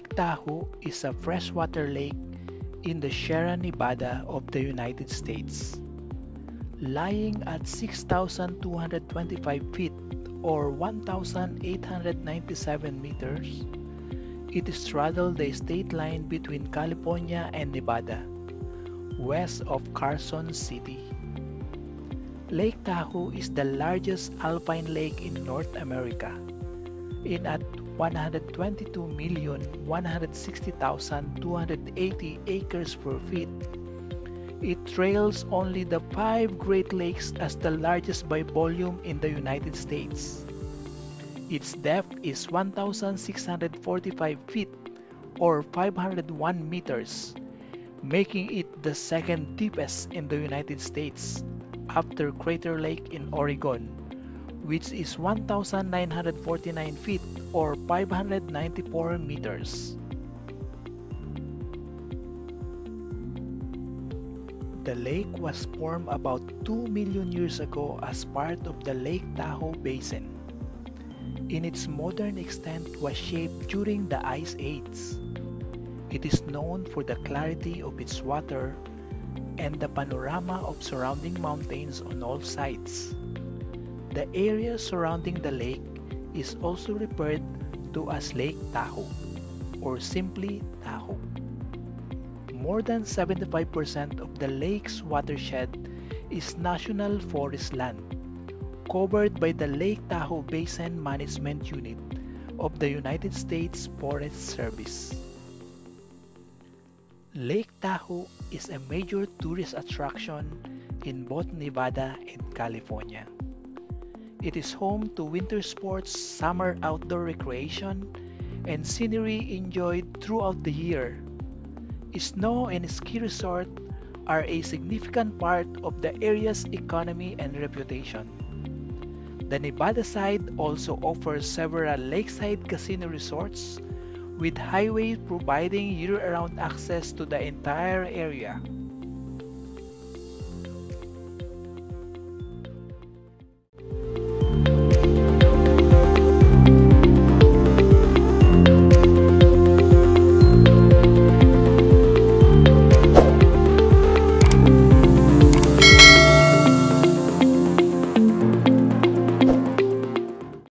Tahoe is a freshwater lake in the Sierra Nevada of the United States. Lying at 6,225 feet or 1,897 meters, it straddles the state line between California and Nevada, west of Carson City. Lake Tahoe is the largest alpine lake in North America, in at 122,160,280 acres per feet. It trails only the five Great Lakes as the largest by volume in the United States. Its depth is 1,645 feet or 501 meters, making it the second deepest in the United States after Crater Lake in Oregon, which is 1,949 feet or 594 meters. The lake was formed about 2 million years ago as part of the Lake Tahoe Basin. In its modern extent was shaped during the Ice Age. It is known for the clarity of its water and the panorama of surrounding mountains on all sides. The area surrounding the lake is also referred to as Lake Tahoe or simply Tahoe. More than 75% of the lake's watershed is national forest land, covered by the Lake Tahoe Basin Management Unit of the United States Forest Service. Lake Tahoe is a major tourist attraction in both Nevada and California. It is home to winter sports, summer outdoor recreation, and scenery enjoyed throughout the year. Snow and ski resort are a significant part of the area's economy and reputation. The Nevada side also offers several lakeside casino resorts with highways providing year-round access to the entire area.